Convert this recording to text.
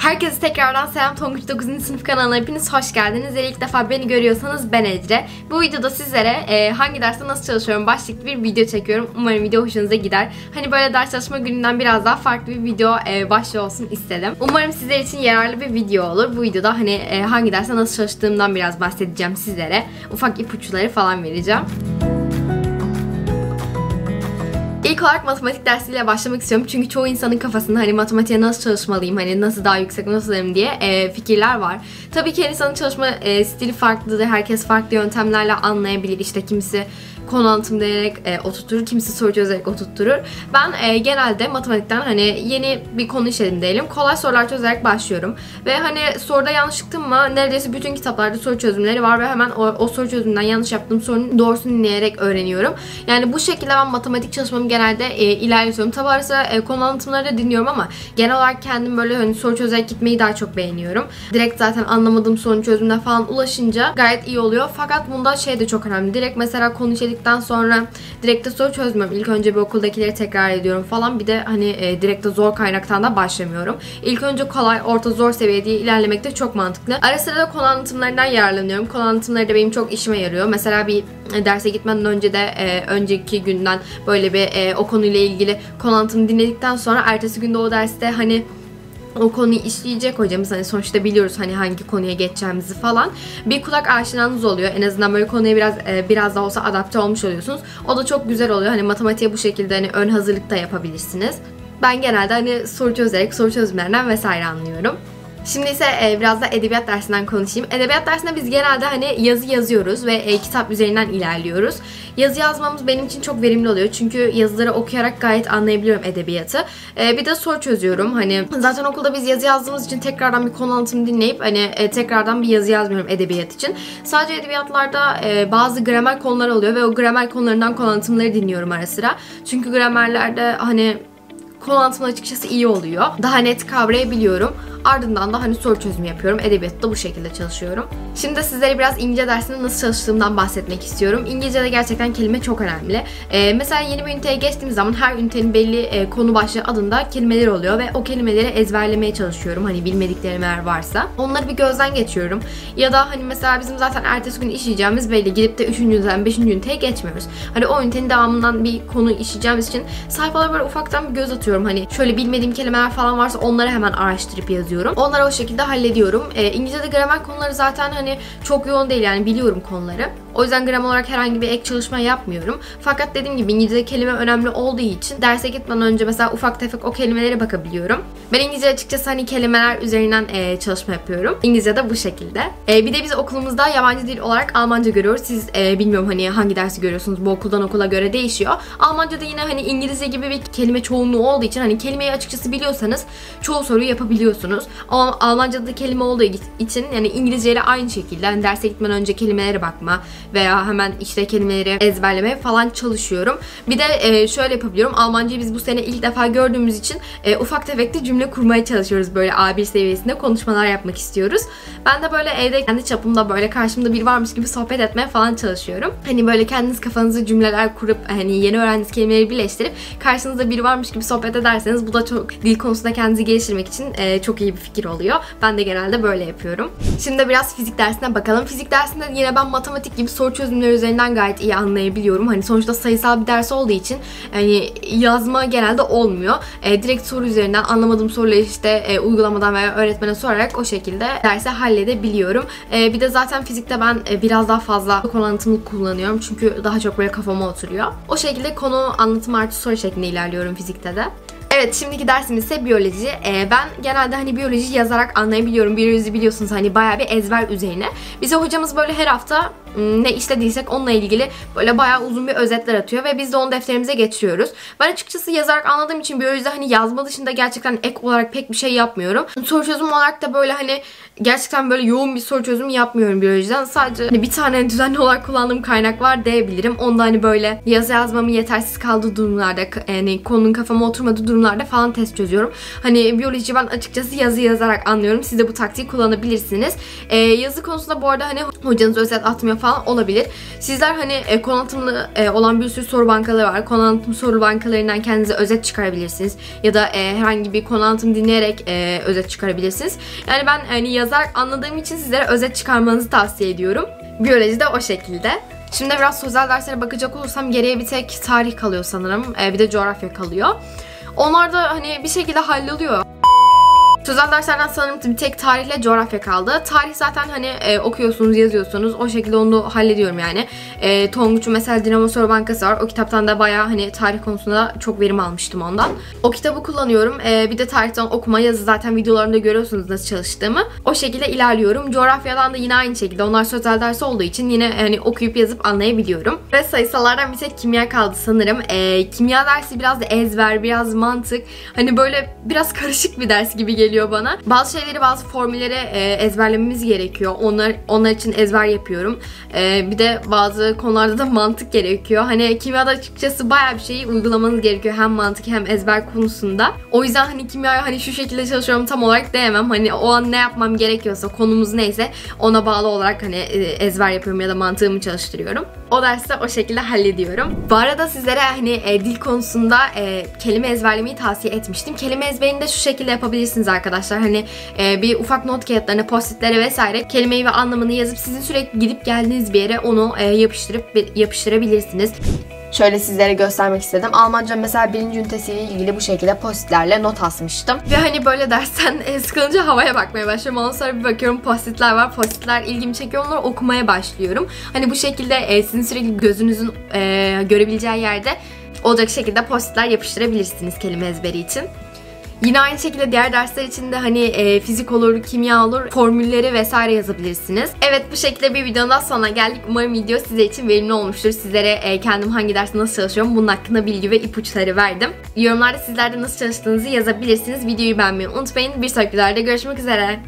Herkese tekrardan selam Tonguç 9. sınıf kanalına hepiniz hoş geldiniz. Eğer ilk defa beni görüyorsanız ben Ecre. Bu videoda sizlere e, hangi derste nasıl çalışıyorum başlıklı bir video çekiyorum. Umarım video hoşunuza gider. Hani böyle ders çalışma gününden biraz daha farklı bir video e, başlığı olsun istedim. Umarım sizler için yararlı bir video olur. Bu videoda hani e, hangi derste nasıl çalıştığımdan biraz bahsedeceğim sizlere. Ufak ipuçları falan vereceğim. İlk olarak matematik dersiyle başlamak istiyorum. Çünkü çoğu insanın kafasında hani matematiğe nasıl çalışmalıyım, hani nasıl daha yüksek ederim diye e, fikirler var. Tabii ki her insanın çalışma e, stili farklıdır. Herkes farklı yöntemlerle anlayabilir. İşte kimisi konu anlatım diyerek e, oturtturur, kimisi soru çözerek oturtturur. Ben e, genelde matematikten hani yeni bir konu işledim diyelim. Kolay sorular çözerek başlıyorum. Ve hani soruda yanlış çıktım mı neredeyse bütün kitaplarda soru çözümleri var ve hemen o, o soru çözümünden yanlış yaptığım sorunun doğrusunu dinleyerek öğreniyorum. Yani bu şekilde ben matematik çalışmamı genelde e, ilerletiyorum. Tabi arası e, konu anlatımları da dinliyorum ama genel olarak kendim böyle hani soru çözerek gitmeyi daha çok beğeniyorum. Direkt zaten anlamadığım sorun çözümüne falan ulaşınca gayet iyi oluyor. Fakat bunda şey de çok önemli. Direkt mesela konu içerik bitirdikten sonra direkte soru çözmüyorum. İlk önce bir okuldakileri tekrar ediyorum falan. Bir de hani e, direkte zor kaynaktan da başlamıyorum. İlk önce kolay, orta, zor seviye diye ilerlemek de çok mantıklı. Ara sıra da konu anlatımlarından yararlanıyorum. Konu anlatımları da benim çok işime yarıyor. Mesela bir e, derse gitmeden önce de e, önceki günden böyle bir e, o konuyla ilgili konu anlatımı dinledikten sonra ertesi günde o derste hani o konuyu işleyecek hocamız hani sonuçta biliyoruz hani hangi konuya geçeceğimizi falan. Bir kulak aşinanız oluyor. En azından böyle konuya biraz e, biraz da olsa adapte olmuş oluyorsunuz. O da çok güzel oluyor. Hani matematiğe bu şekilde hani ön hazırlık da yapabilirsiniz. Ben genelde hani soru çözerek soru çözümlerinden vesaire anlıyorum Şimdi ise e, biraz da edebiyat dersinden konuşayım. Edebiyat dersinde biz genelde hani yazı yazıyoruz ve e, kitap üzerinden ilerliyoruz. Yazı yazmamız benim için çok verimli oluyor. Çünkü yazıları okuyarak gayet anlayabiliyorum edebiyatı. E, bir de soru çözüyorum. Hani zaten okulda biz yazı yazdığımız için tekrardan bir konu anlatımı dinleyip hani tekrardan bir yazı yazmıyorum edebiyat için. Sadece edebiyatlarda bazı gramer konuları oluyor ve o gramer konularından konu anlatımları dinliyorum ara sıra. Çünkü gramerlerde hani konu anlatımı açıkçası iyi oluyor. Daha net kavrayabiliyorum. Ardından da hani soru çözümü yapıyorum. Edebiyatta bu şekilde çalışıyorum. Şimdi sizlere biraz İngilizce dersinde nasıl çalıştığımdan bahsetmek istiyorum. İngilizce'de gerçekten kelime çok önemli. Ee, mesela yeni bir üniteye geçtiğimiz zaman her ünitenin belli e, konu başlığı adında kelimeleri oluyor ve o kelimeleri ezberlemeye çalışıyorum. Hani bilmediklerim eğer varsa. Onları bir gözden geçiyorum. Ya da hani mesela bizim zaten ertesi gün işleyeceğimiz belli. Gidip de 3. üniteden 5. üniteye geçmiyoruz. Hani o ünitenin devamından bir konu işleyeceğimiz için sayfalara böyle ufaktan bir göz atıyorum. Hani şöyle bilmediğim kelimeler falan varsa onları hemen araştırıp yazıyorum yazıyorum. Onları o şekilde hallediyorum. E, İngilizce'de gramer konuları zaten hani çok yoğun değil yani biliyorum konuları. O yüzden gramer olarak herhangi bir ek çalışma yapmıyorum. Fakat dediğim gibi İngilizce kelime önemli olduğu için derse gitmeden önce mesela ufak tefek o kelimelere bakabiliyorum. Ben İngilizce açıkçası hani kelimeler üzerinden e, çalışma yapıyorum. İngilizce de bu şekilde. E, bir de biz okulumuzda yabancı dil olarak Almanca görüyoruz. Siz e, bilmiyorum hani hangi dersi görüyorsunuz. Bu okuldan okula göre değişiyor. Almanca da yine hani İngilizce gibi bir kelime çoğunluğu olduğu için hani kelimeyi açıkçası biliyorsanız çoğu soruyu yapabiliyorsunuz. Ama Almanca'da kelime olduğu için yani İngilizce ile aynı şekilde hani derse gitmeden önce kelimelere bakma veya hemen işte kelimeleri ezberlemeye falan çalışıyorum. Bir de e, şöyle yapabiliyorum. Almancayı biz bu sene ilk defa gördüğümüz için e, ufak tefek de cümle kurmaya çalışıyoruz. Böyle A1 seviyesinde konuşmalar yapmak istiyoruz. Ben de böyle evde kendi çapımda böyle karşımda biri varmış gibi sohbet etmeye falan çalışıyorum. Hani böyle kendiniz kafanızı cümleler kurup hani yeni öğrendiğiniz kelimeleri birleştirip karşınızda biri varmış gibi sohbet ederseniz bu da çok dil konusunda kendinizi geliştirmek için e, çok iyi bir fikir oluyor. Ben de genelde böyle yapıyorum. Şimdi biraz fizik dersine bakalım. Fizik dersinde yine ben matematik gibi soru çözümleri üzerinden gayet iyi anlayabiliyorum. Hani sonuçta sayısal bir ders olduğu için hani yazma genelde olmuyor. E, direkt soru üzerinden anlamadığım soruları işte e, uygulamadan veya öğretmene sorarak o şekilde dersi halledebiliyorum. E, bir de zaten fizikte ben e, biraz daha fazla konu anlatımı kullanıyorum. Çünkü daha çok böyle kafama oturuyor. O şekilde konu anlatım artı soru şeklinde ilerliyorum fizikte de. Evet şimdiki dersimiz ise biyoloji. Ee, ben genelde hani biyoloji yazarak anlayabiliyorum. Biyoloji biliyorsunuz hani bayağı bir ezber üzerine. Bize hocamız böyle her hafta ne işlediysek onunla ilgili böyle bayağı uzun bir özetler atıyor ve biz de onu defterimize geçiriyoruz. Ben açıkçası yazarak anladığım için biyolojide hani yazma dışında gerçekten ek olarak pek bir şey yapmıyorum. Soru çözüm olarak da böyle hani gerçekten böyle yoğun bir soru çözümü yapmıyorum biyolojiden. Sadece hani bir tane düzenli olarak kullandığım kaynak var diyebilirim. Onda hani böyle yazı yazmamın yetersiz kaldığı durumlarda yani konunun kafama oturmadığı durumlarda falan test çözüyorum. Hani biyoloji ben açıkçası yazı yazarak anlıyorum. Siz de bu taktiği kullanabilirsiniz. Ee, yazı konusunda bu arada hani hocanız özet atmıyor falan olabilir. Sizler hani e, konu e, olan bir sürü soru bankaları var. Konu anlatım soru bankalarından kendinize özet çıkarabilirsiniz. Ya da e, herhangi bir konu anlatım dinleyerek e, özet çıkarabilirsiniz. Yani ben hani yazar anladığım için sizlere özet çıkarmanızı tavsiye ediyorum. Biyoloji de o şekilde. Şimdi biraz sözel derslere bakacak olursam geriye bir tek tarih kalıyor sanırım. E, bir de coğrafya kalıyor. Onlar da hani bir şekilde halloluyor. Sözel derslerden sanırım bir tek tarihle coğrafya kaldı. Tarih zaten hani e, okuyorsunuz, yazıyorsunuz. O şekilde onu hallediyorum yani. E, Tonguç'un mesela Dinamo Soru Bankası var. O kitaptan da bayağı hani tarih konusunda çok verim almıştım ondan. O kitabı kullanıyorum. E, bir de tarihten okuma yazı zaten videolarında görüyorsunuz nasıl çalıştığımı. O şekilde ilerliyorum. Coğrafyadan da yine aynı şekilde. Onlar sözel ders olduğu için yine hani okuyup yazıp anlayabiliyorum. Ve sayısallardan bir tek kimya kaldı sanırım. E, kimya dersi biraz da ezber, biraz mantık. Hani böyle biraz karışık bir ders gibi geliyor geliyor bana. Bazı şeyleri, bazı formülleri e, ezberlememiz gerekiyor. Onlar onlar için ezber yapıyorum. E, bir de bazı konularda da mantık gerekiyor. Hani kimyada açıkçası bayağı bir şeyi uygulamanız gerekiyor. Hem mantık hem ezber konusunda. O yüzden hani kimyaya hani şu şekilde çalışıyorum tam olarak diyemem. Hani o an ne yapmam gerekiyorsa, konumuz neyse ona bağlı olarak hani e, ezber yapıyorum ya da mantığımı çalıştırıyorum. O derste o şekilde hallediyorum. Bu arada sizlere hani e, dil konusunda e, kelime ezberlemeyi tavsiye etmiştim. Kelime ezberini de şu şekilde yapabilirsiniz arkadaşlar. Hani e, bir ufak not kağıtlarına, postitlere vesaire kelimeyi ve anlamını yazıp sizin sürekli gidip geldiğiniz bir yere onu e, yapıştırıp yapıştırabilirsiniz. Şöyle sizlere göstermek istedim. Almanca mesela birinci ünitesiyle ilgili bu şekilde postitlerle not asmıştım. Ve hani böyle dersten e, sıkılınca havaya bakmaya başlıyorum. Ondan sonra bir bakıyorum postitler var. Postitler ilgimi çekiyor. Onları okumaya başlıyorum. Hani bu şekilde e, sizin sürekli gözünüzün e, görebileceği yerde olacak şekilde postitler yapıştırabilirsiniz kelime ezberi için. Yine aynı şekilde diğer dersler için de hani e, fizik olur, kimya olur, formülleri vesaire yazabilirsiniz. Evet bu şekilde bir videonun daha sonuna geldik. Umarım video size için verimli olmuştur. Sizlere e, kendim hangi derste nasıl çalışıyorum bunun hakkında bilgi ve ipuçları verdim. Yorumlarda sizler de nasıl çalıştığınızı yazabilirsiniz. Videoyu beğenmeyi unutmayın. Bir sonraki videoda görüşmek üzere.